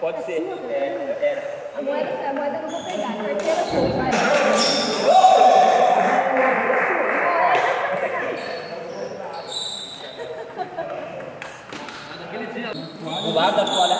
moeda É, pode ser. É, era. A moeda, a moeda eu não vou pegar. Carteira foi, vai. Do lado da toalha